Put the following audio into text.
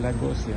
Lagosia.